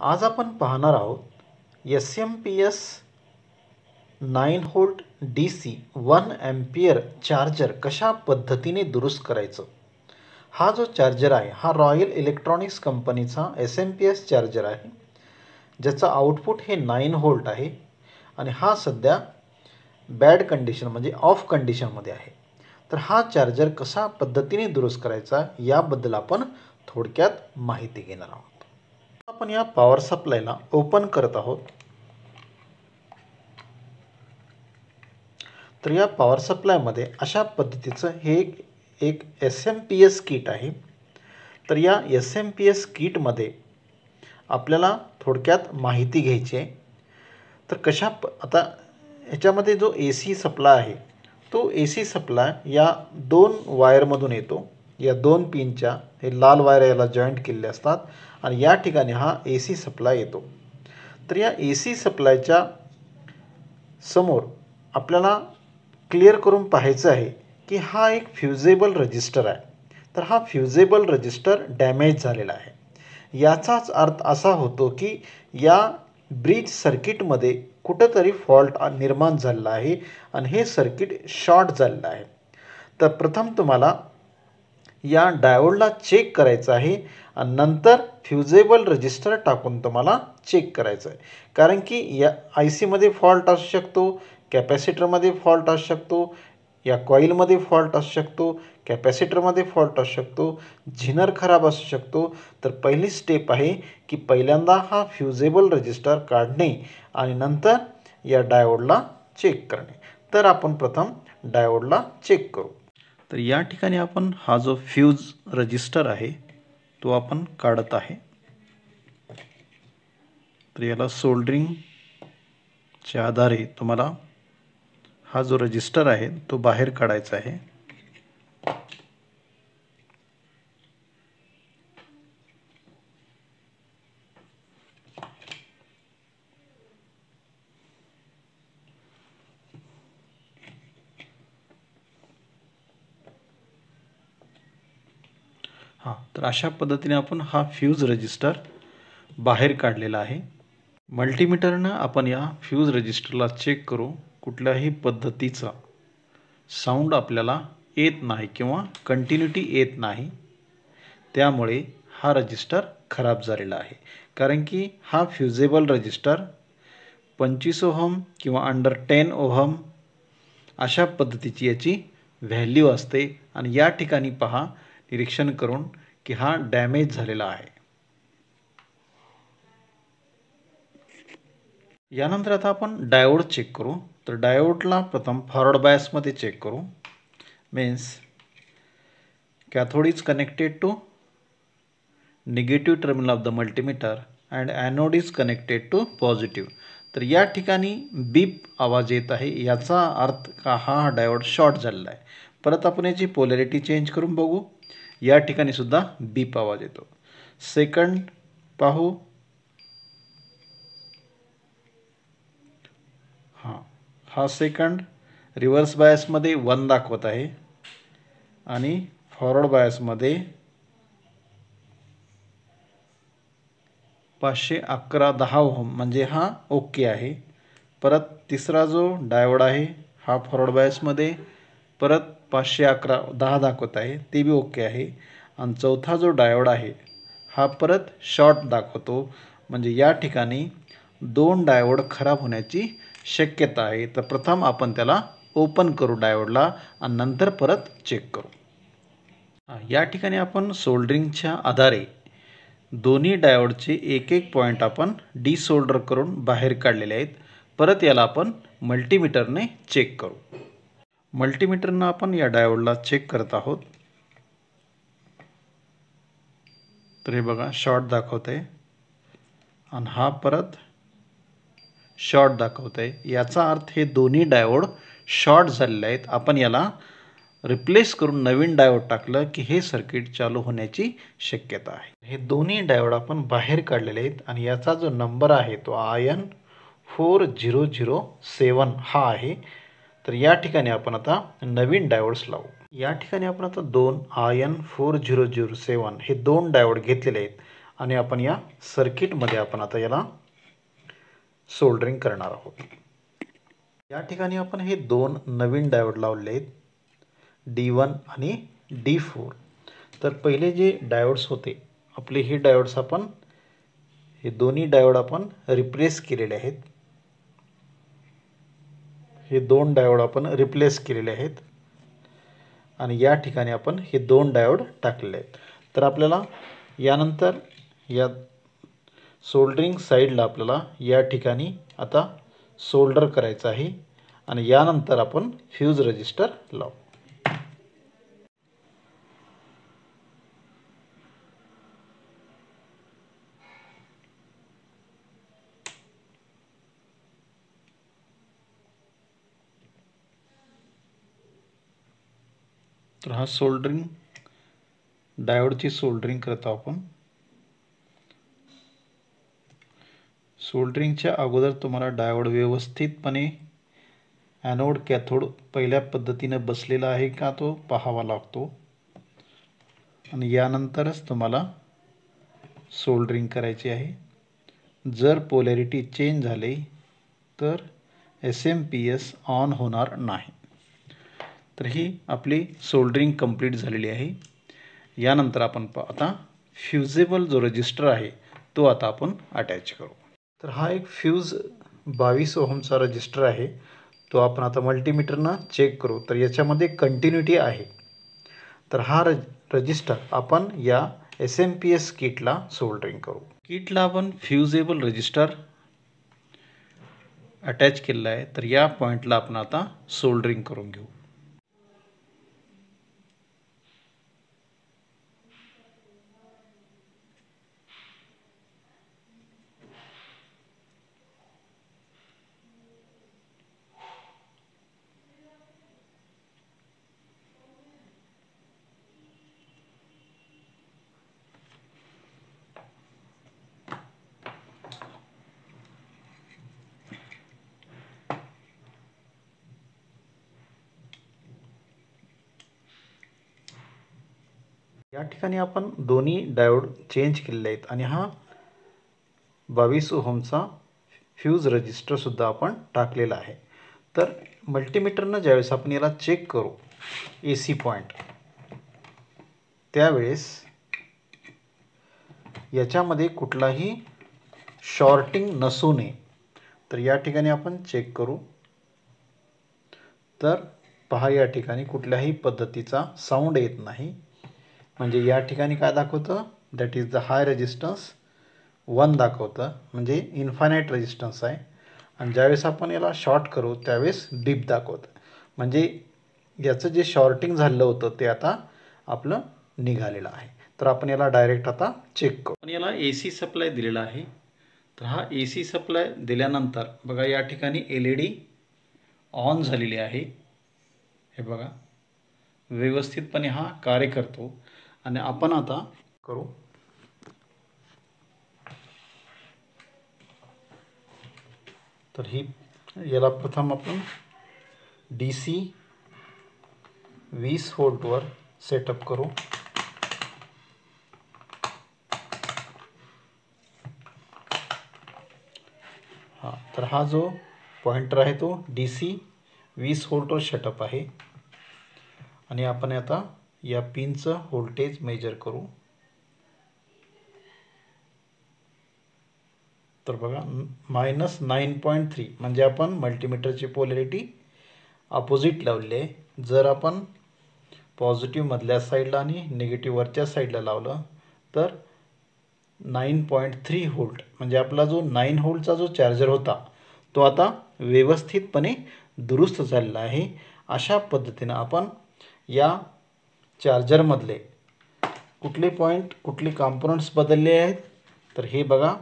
आज आपण पाहणार आहोत S M P S nine volt D C one ampere charger कशा पद्धतीने दुरुस्त करायचं? हा जो चार्जर आहे हा रॉयल इलेक्ट्रॉनिक्स कंपनीचा S M P S charger आहे ज्याचं आउटपुट हे नाईन होल्ट आहे आणि हा सध्या बॅड कंडिशन म्हणजे ऑफ कंडिशनमध्ये आहे. तर हा चार्जर कशा पद्धतीने दुरुस्त करायचा याबद्दल आपण थोडक्यात माहिती घेणार आहोत. आपण या पॉवर सप्लायला ओपन करत आहोत. तर या पॉवर सप्लायमध्ये अशा पद्धतीचं हे एक एक S M P S kit आहे. तर या एस एम पी एस किटमध्ये आपल्याला थोडक्यात माहिती घ्यायची आहे. तर कशा प आता ह्याच्यामध्ये जो ए सी सप्लाय आहे तो ए सी सप्लाय या दोन वायरमधून येतो. या दोन पिनच्या हे लाल वायर याला जॉईंट केलेले असतात आणि या ठिकाणी हा ए सी सप्लाय येतो. तर या ए सी सप्लायच्या समोर आपल्याला क्लिअर करून पाहायचं आहे की हा एक फ्युजेबल रजिस्टर आहे. तर हा फ्युजेबल रजिस्टर डॅमेज झालेला आहे. याचाच अर्थ असा होतो की या ब्रिज सर्किटमध्ये कुठंतरी फॉल्ट निर्माण झालेला आहे आणि हे सर्किट शॉर्ट झालेलं आहे. तर प्रथम तुम्हाला या डायोडला चेक करायचं आहे आणि नंतर फ्युजेबल रजिस्टर टाकून तुम्हाला चेक करायचं आहे. कारण की या आय सीमध्ये फॉल्ट असू शकतो कॅपॅसिटरमध्ये फॉल्ट असू शकतो या कॉईलमध्ये फॉल्ट असू शकतो कॅपॅसिटरमध्ये फॉल्ट असू शकतो झिनर खराब असू शकतो. तर पहिली स्टेप आहे की पहिल्यांदा हा फ्युजेबल रजिस्टर काढणे आणि नंतर या डायोडला चेक करणे. तर आपण प्रथम डायोडला चेक करू. तर या ठिकाणी आपण हा जो फ्यूज रजिस्टर आहे तो आपण काढत आहे. तर याला सोल्डरिंगच्या आधारे तुम्हाला हा जो रजिस्टर आहे तो बाहेर काढायचा आहे हां तर अशा पद्धतीने आपण हा फ्यूज रजिस्टर बाहेर काढलेला आहे. मल्टीमीटरनं आपण या फ्यूज रजिस्टरला चेक करू कुठल्याही पद्धतीचा साऊंड आपल्याला येत नाही किंवा कंटिन्युटी येत नाही त्यामुळे हा रजिस्टर खराब झालेला आहे. कारण की हा फ्युजेबल रजिस्टर पंचवीस ओहम किंवा अंडर टेन ओहम अशा पद्धतीची याची व्हॅल्यू असते. आणि या ठिकाणी पहा निरीक्षण करून की हा डॅमेज झालेला आहे. यानंतर आता आपण डायोड चेक करू. तर डायोडला प्रथम फॉरवर्ड बायसमध्ये चेक करू. Means cathode is connected to negative terminal of the multimeter and anode is connected to positive तर या ठिकाणी बीप आवाज येत आहे. याचा अर्थ का हा डायोड शॉर्ट झालेला आहे. परत आपण याची पोलॅरिटी चेंज करून बघू. या ठिकाणी सुद्धा बीप आवाज येतो. सेकंड पाहू. हां हा सेकंड रिव्हर्स बायसमध्ये वन दाखवत आहे. आणि फॉरवर्ड बायसमध्ये पाचशे अकरा दहा ओहम म्हणजे हा ओके आहे. परत तिसरा जो डायोड आहे हा फॉरवर्ड बायसमध्ये परत पाचशे अकरा दहा दाखवत आहे ते बी ओके आहे. आणि चौथा जो डायोड आहे हा परत शॉर्ट दाखवतो. म्हणजे या ठिकाणी दोन डायोड खराब होण्याची शक्यता आहे. तर प्रथम आपण त्याला ओपन करू डायोडला आणि नंतर परत चेक करू. या ठिकाणी आपण सोल्डरिंगच्या आधारे दोन्ही डायोडचे एक एक पॉईंट आपण डिसोल्डर करून बाहेर काढलेले आहेत. परत याला आपण मल्टीमीटरने चेक करू. मल्टीमीटरनं आपण या डायोडला चेक करत आहोत. तर हे बघा शॉर्ट दाखवत आहे आणि हा परत शॉर्ट दाखवत आहे याचा अर्थ हे दोन्ही डायोड शॉर्ट झालेले आहेत. आपण याला रिप्लेस करून नवीन डायोड टाकलं की हे सर्किट चालू होण्याची शक्यता आहे. हे दोन्ही डायोड आपण बाहेर काढलेले आहेत आणि याचा जो नंबर आहे तो I N four zero zero seven हा आहे. तर या ठिकाणी आपण आता नवीन डायोड्स लावू. या ठिकाणी आपण आता दोन I N four zero zero seven हे दोन डायोड घेतलेले आहेत आणि आपण या सर्किटमध्ये आपण आता याला सोल्डरिंग करणार आहोत. या ठिकाणी आपण हे दोन नवीन डायोड लावले आहेत डी वन आणि डी फोर. तर पहिले जे डायोड्स होते आपले हे डायोड्स आपण हे दोन्ही डायोड आपण रिप्लेस केलेले आहेत. हे दोन डायोड आपण रिप्लेस केलेले आहेत. आणि या ठिकाणी आपण हे दोन डायोड टाकलेले आहेत. तर आपल्याला यानंतर या सोल्डरिंग साईडला आपल्याला या ठिकाणी आता सोल्डर करायचं आहे. आणि यानंतर आपण फ्यूज रजिस्टर लावू. तर हा सोल्डरिंग डायोडची सोल्डरिंग करतो आपण. सोल्डरिंगच्या अगोदर तुम्हाला डायोड व्यवस्थितपणे ॲनोड कॅथोड पहिल्या पद्धतीनं बसलेला आहे का तो पाहावा लागतो. आणि यानंतरच तुम्हाला सोल्डरिंग करायची आहे. जर पोलॅरिटी चेंज झाली, तर S M P S on होणार नाही. तर ही आपली सोल्डरिंग कंप्लीट झालेली आहे. यानंतर आपण आता फ्युजेबल जो रजिस्टर आहे तो आता आपण अटॅच करू. तर हा एक फ्यूज बावीस ओहमचा रजिस्टर आहे. तो आपण आता मल्टीमीटरनं चेक करू. तर याच्यामध्ये कंटिन्युटी आहे. तर हा रज रजिस्टर आपण या एस एम पी एस किटला सोल्डरिंग करू. किटला आपण फ्युजेबल रजिस्टर अटॅच केलेला आहे. तर या पॉईंटला आपण आता सोल्डरिंग करून घेऊ. या ठिकाणी आपण दोन्ही डायोड चेंज केलेले आहेत. आणि हा बावीस ओहमचा फ्यूज रजिस्टरसुद्धा आपण टाकलेला आहे. तर मल्टीमीटरनं ज्यावेळेस आपण याला चेक करू ए सी पॉईंट त्यावेळेस याच्यामध्ये कुठलाही शॉर्टिंग नसू नये. तर या ठिकाणी आपण चेक करू. तर पहा या ठिकाणी कुठल्याही पद्धतीचा साऊंड येत नाही. म्हणजे या ठिकाणी काय दाखवतं? That is the high resistance one दाखवतं. म्हणजे इन्फायनाईट रेजिस्टन्स आहे. आणि ज्यावेळेस आपण याला शॉर्ट करू त्यावेळेस डीप दाखवतं. म्हणजे याचं जे शॉर्टिंग झालेलं होतं ते आता आपलं निघालेलं आहे. तर आपण याला डायरेक्ट आता चेक करू. आणि याला ए सी सप्लाय दिलेला आहे. तर हा ए सी सप्लाय दिल्यानंतर बघा या ठिकाणी एल ई डी ऑन झालेली आहे. हे बघा. व्यवस्थितपणे हा कार्य करतो. आणि आपण आता करू. तर ही याला प्रथम आपण डी सी वीस व्होल्टवर सेटअप करू. हां तर हा जो पॉइंटर आहे तो डी सी वीस व्होल्टवर सेटअप आहे. आणि आपण आता या पिनचं व्होल्टेज मेजर करू. तर बघा मायनस नाईन पॉईंट थ्री म्हणजे आपण मल्टीमीटरची पोलॅरिटी अपोजिट लावली आहे. जर आपण पॉझिटिव्ह मधल्या साईडला आणि निगेटिव्ह वरच्या साईडला लावलं तर नाईन पॉईंट थ्री होल्ट म्हणजे आपला जो नाईन होल्टचा जो चार्जर होता तो आता व्यवस्थितपणे दुरुस्त झालेला आहे. अशा पद्धतीनं आपण या चार्जरमधले. कुठले पॉईंट कुठले कॉम्पोनंट्स बदलले आहेत? तर हे बघा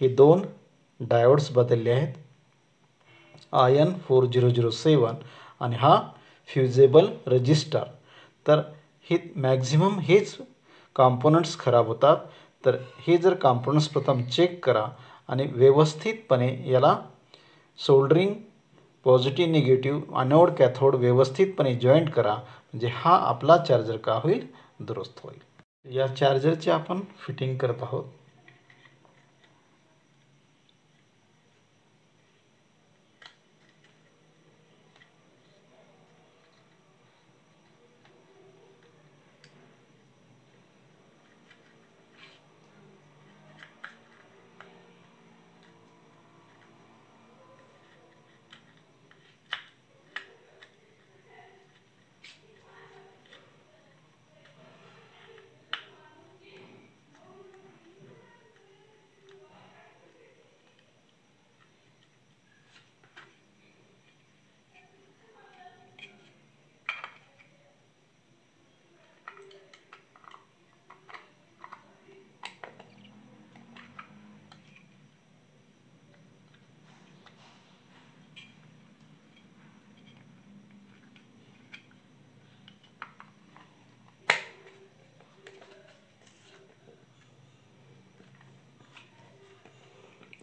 हे दोन डायोड्स बदलले आहेत. I N four zero zero seven आणि हा फ्युजेबल रजिस्टर. तर हे मॅक्झिमम हेच कॉम्पोनंट्स खराब होतात. तर हे जर कॉम्पोनंट्स प्रथम चेक करा आणि व्यवस्थितपणे याला soldering positive negative anode cathode व्यवस्थितपणे जॉईंट करा म्हणजे हा आपला चार्जर का होईल? दुरुस्त होईल. या चार्जरचे आपण फिटिंग करत आहोत.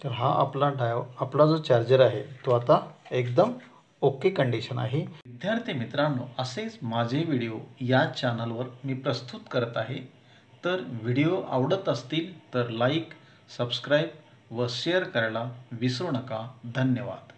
तर हा आपला डाय आपला जो चार्जर आहे तो आता एकदम ओके कंडिशन आहे. विद्यार्थी मित्रांनो असेच माझे व्हिडिओ या चॅनलवर मी प्रस्तुत करत आहे. तर व्हिडिओ आवडत असतील तर लाईक सबस्क्राईब व शेअर करायला विसरू नका. धन्यवाद.